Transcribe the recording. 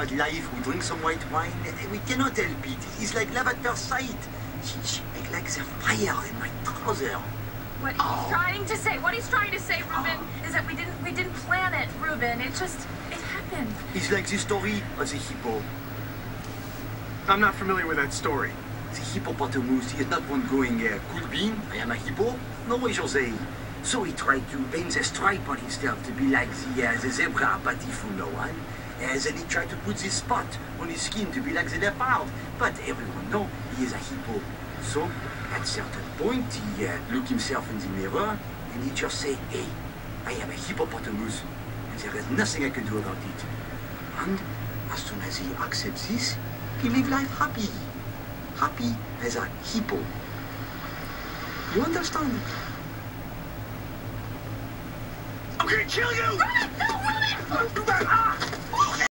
About life, we drink some white wine, we cannot help it. It's like love at first sight. She, she make like the fire in my trouser. What he's Oh. trying to say, what he's trying to say, Reuben, is that we didn't we didn't plan it, Reuben. It just it happened. It's like the story of the hippo. I'm not familiar with that story. The hippopotamus is not one going, uh, could be, I am a hippo. No, Jose. So he tried to paint the stripe on himself to be like the, uh, the zebra, but he fooled no one. Uh, then he tried to put this spot on his skin to be like the leopard, but everyone know he is a hippo. So, at certain point, he uh, look himself in the mirror, and he just say, hey, I am a hippopotamus, and there is nothing I can do about it. And as soon as he accepts this, he live life happy happy as a hippo. You understand? I'm gonna kill you! Reuben, no, Reuben! Ah!